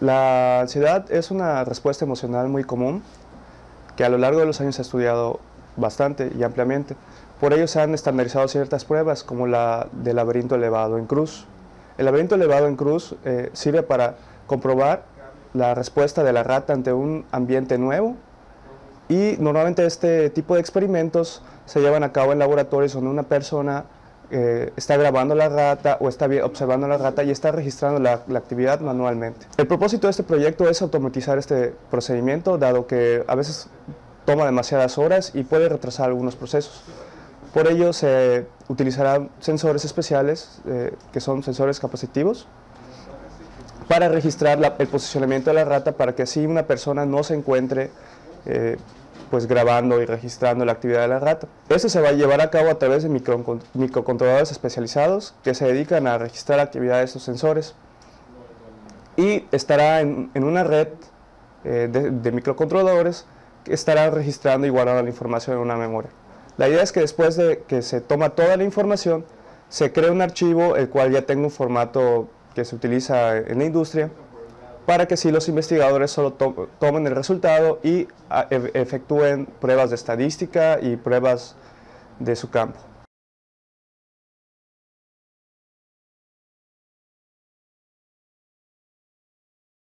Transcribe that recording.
La ansiedad es una respuesta emocional muy común que a lo largo de los años se ha estudiado bastante y ampliamente. Por ello se han estandarizado ciertas pruebas como la del laberinto elevado en cruz. El laberinto elevado en cruz eh, sirve para comprobar la respuesta de la rata ante un ambiente nuevo y normalmente este tipo de experimentos se llevan a cabo en laboratorios donde una persona eh, está grabando la rata o está observando la rata y está registrando la, actividad manualmente. El propósito de este proyecto es automatizar este procedimiento, dado que a veces toma demasiadas horas y puede retrasar algunos procesos. Por ello se utilizarán sensores especiales, eh, que son sensores capacitivos, para registrar el posicionamiento de la rata para que así una persona no se encuentre eh, pues grabando y registrando la actividad de la rata. Eso se va a llevar a cabo a través de microcontroladores especializados que se dedican a registrar actividad de estos sensores y estará en, una red eh, de, microcontroladores que estará registrando y guardando la información en una memoria. La idea es que después de que se toma toda la información, se crea un archivo el cual ya tenga un formato que se utiliza en la industria para que si los investigadores solo tomen el resultado y ah, e-, efectúen pruebas de estadística y pruebas de su campo.